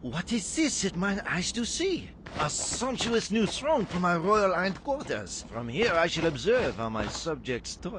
What is this that mine eyes do see? A sumptuous new throne for my royal hindquarters. From here I shall observe how my subjects toil.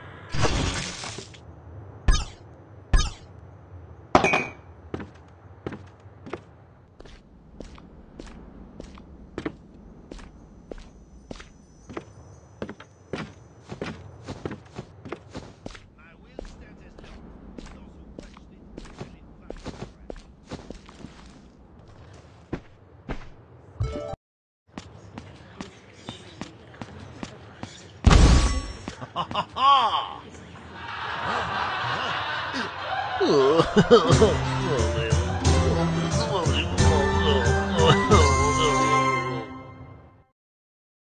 Ha ha ha! Oh,